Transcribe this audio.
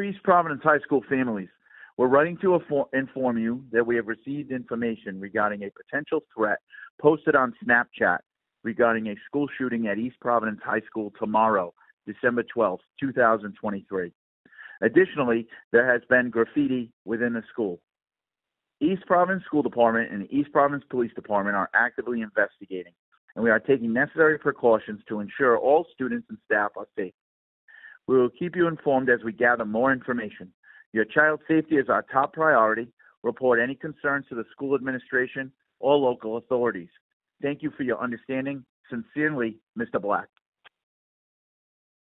East Providence High School families, we're writing to inform you that we have received information regarding a potential threat posted on Snapchat regarding a school shooting at East Providence High School tomorrow, December 12th, 2023. Additionally, there has been graffiti within the school. East Providence School Department and the East Providence Police Department are actively investigating, and we are taking necessary precautions to ensure all students and staff are safe. We will keep you informed as we gather more information. Your child's safety is our top priority. Report any concerns to the school administration or local authorities. Thank you for your understanding. Sincerely, Mr. Black.